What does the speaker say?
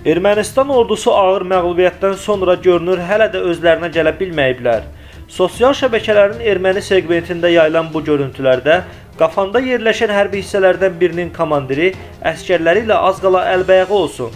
Ermənistan ordusu ağır məğlubiyyətdən sonra görünür hələ də özlərinə gələ bilməyiblər. Sosial şəbəkələrin erməni segmentində yayılan bu görüntülərdə qafanda yerləşən hərbi hissələrdən birinin komandiri əskərləri ilə az qala əlbəyağı olsun.